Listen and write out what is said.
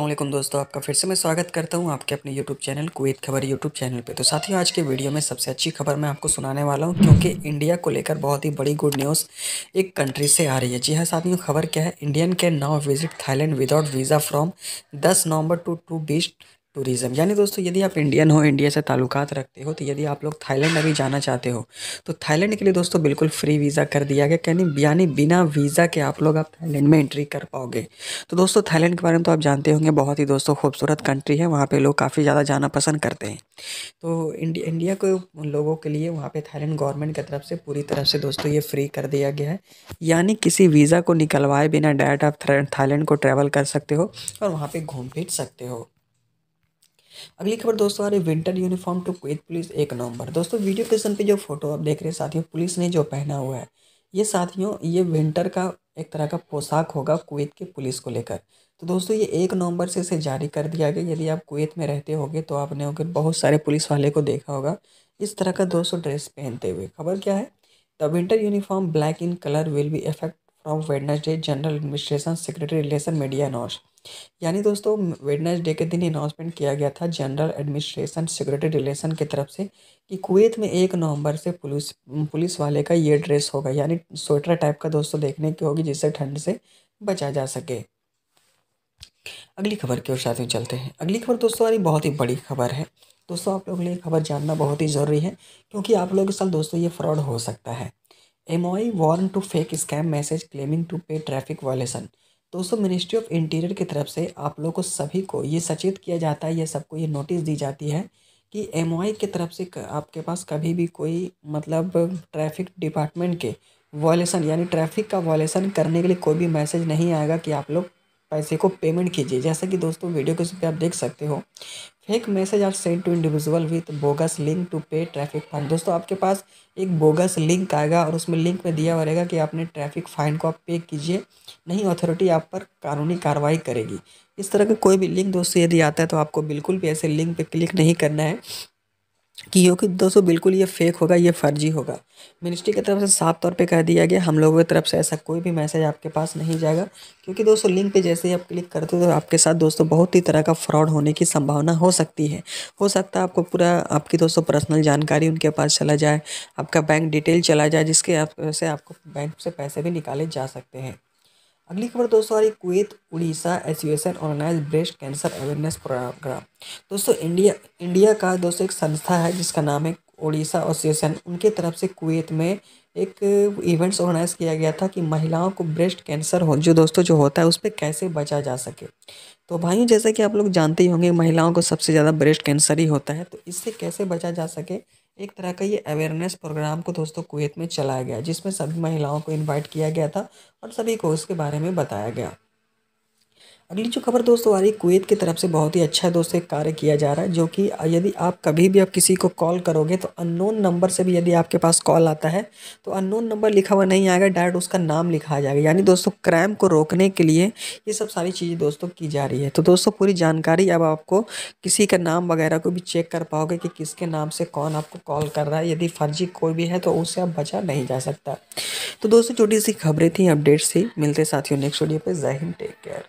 वालेकुम दोस्तों, आपका फिर से मैं स्वागत करता हूँ आपके अपने यूट्यूब चैनल कुवैत खबर यूट्यूब चैनल पे। तो साथियों, आज के वीडियो में सबसे अच्छी खबर मैं आपको सुनाने वाला हूँ, क्योंकि इंडिया को लेकर बहुत ही बड़ी गुड न्यूज़ एक कंट्री से आ रही है। जी हाँ साथियों, खबर क्या है? Indian can now visit Thailand without visa from दस नवंबर टू टू बीस टूरिज़्म। यानी दोस्तों, यदि आप इंडियन हो, इंडिया से ताल्लुकात रखते हो तो यदि आप लोग थाईलैंड अभी जाना चाहते हो तो थाईलैंड के लिए दोस्तों बिल्कुल फ्री वीज़ा कर दिया गया। यानी यानी बिना वीज़ा के आप लोग आप थाईलैंड में एंट्री कर पाओगे। तो दोस्तों, थाईलैंड के बारे में तो आप जानते होंगे, बहुत ही दोस्तों खूबसूरत कंट्री है, वहाँ पर लोग काफ़ी ज़्यादा जाना पसंद करते हैं। तो इंडिया इंडिया को लोगों के लिए वहाँ पर थाईलैंड गवर्नमेंट की तरफ़ से पूरी तरह से दोस्तों ये फ्री कर दिया गया है। यानी किसी वीज़ा को निकलवाए बिना डायरेक्ट आप थाईलैंड को ट्रैवल कर सकते हो और वहाँ पर घूम फिर सकते हो। अगली खबर दोस्तों आ रही winter uniform to Kuwait police एक नवंबर। दोस्तों वीडियो क्वेश्चन पे जो फ़ोटो आप देख रहे हैं, साथियों पुलिस ने जो पहना हुआ है, ये साथियों, ये विंटर का एक तरह का पोशाक होगा कुवैत के पुलिस को लेकर। तो दोस्तों, ये एक नवंबर से इसे जारी कर दिया गया। यदि आप कुवैत में रहते होगे तो आपने होकर बहुत सारे पुलिस वाले को देखा होगा, इस तरह का दोस्तों ड्रेस पहनते हुए। खबर क्या है? The winter uniform black in colour will be effect from Wednesday general administration secretary relation media Norse यानी दोस्तों वेडनेसडे के दिन अनाउंसमेंट किया गया था जनरल एडमिनिस्ट्रेशन सिक्योरिटी रिलेशन की तरफ़ से कि कुवैत में एक नवंबर से पुलिस पुलिस वाले का ये ड्रेस होगा। यानी स्वेटर टाइप का दोस्तों देखने की होगी जिससे ठंड से बचा जा सके। अगली खबर की ओर साथ में चलते हैं। अगली खबर दोस्तों हमारी बहुत ही बड़ी खबर है। दोस्तों, आप लोगों के लिए खबर जानना बहुत ही ज़रूरी है, क्योंकि आप लोगों के साथ दोस्तों ये फ्रॉड हो सकता है। M I warn to fake scam message claiming to pay traffic violation दोस्तों मिनिस्ट्री ऑफ़ इंटीरियर की तरफ़ से आप लोगों को सभी को ये सचेत किया जाता है, या सबको ये नोटिस दी जाती है कि एम की तरफ़ से आपके पास कभी भी कोई मतलब ट्रैफ़िक डिपार्टमेंट के वॉलेसन यानी ट्रैफ़िक का वॉलेसन करने के लिए कोई भी मैसेज नहीं आएगा कि आप लोग पैसे को पेमेंट कीजिए। जैसा कि दोस्तों वीडियो के आप देख सकते हो fake message are send to individual with bogus link to pay traffic fine दोस्तों, आपके पास एक बोगस लिंक आएगा और उसमें लिंक में दिया रहेगा कि आपने ट्रैफ़िक फाइन को आप पे कीजिए। नहीं अथॉरिटी आप पर कानूनी कार्रवाई करेगी। इस तरह का कोई भी लिंक दोस्तों यदि आता है तो आपको बिल्कुल भी ऐसे लिंक पे क्लिक नहीं करना है। कि क्योंकि दोस्तों, बिल्कुल ये फेक होगा, ये फर्जी होगा। मिनिस्ट्री की तरफ़ से साफ़ तौर पे कह दिया गया, हम लोगों की तरफ़ से ऐसा कोई भी मैसेज आपके पास नहीं जाएगा। क्योंकि दोस्तों लिंक पे जैसे ही आप क्लिक करते हो तो आपके साथ दोस्तों बहुत ही तरह का फ्रॉड होने की संभावना हो सकती है। हो सकता है आपको पूरा, आपकी दोस्तों पर्सनल जानकारी उनके पास चला जाए, आपका बैंक डिटेल चला जाए, जिसके आप, से आपको बैंक से पैसे भी निकाले जा सकते हैं। अगली खबर दोस्तों आ रही Kuwait, Orissa association organise breast cancer awareness programme. दोस्तों इंडिया इंडिया का दोस्तों एक संस्था है जिसका नाम है उड़ीसा एसोसिएशन। उनके तरफ़ से कुवैत में एक इवेंट्स ऑर्गेनाइज किया गया था कि महिलाओं को ब्रेस्ट कैंसर हो, जो दोस्तों जो होता है, उस पर कैसे बचा जा सके। तो भाइयों, जैसे कि आप लोग जानते ही होंगे, महिलाओं को सबसे ज़्यादा ब्रेस्ट कैंसर ही होता है। तो इससे कैसे बचा जा सके? एक तरह का ये अवेयरनेस प्रोग्राम को दोस्तों कुवैत में चलाया गया, जिसमें सभी महिलाओं को इन्वाइट किया गया था और सभी को उसके बारे में बताया गया। अगली जो, खबर दोस्तों आ रही कुवैत की तरफ़ से बहुत ही अच्छा दोस्तों एक कार्य किया जा रहा है, जो कि यदि आप कभी भी आप किसी को कॉल करोगे तो अननोन नंबर से भी यदि आपके पास कॉल आता है तो अननोन नंबर लिखा हुआ नहीं आएगा, डायरेक्ट उसका नाम लिखा जाएगा। यानी दोस्तों, क्राइम को रोकने के लिए ये सब सारी चीज़ें दोस्तों की जा रही है। तो दोस्तों, पूरी जानकारी अब आपको किसी का नाम वगैरह को भी चेक कर पाओगे कि किसके नाम से कौन आपको कॉल कर रहा है। यदि फर्जी कोई भी है तो उससे आप बचा नहीं जा सकता। तो दोस्तों, छोटी सी खबरें थी, अपडेट्स थी। मिलते साथियों, नेक्स्ट वीडियो पर जय हिंद, टेक केयर।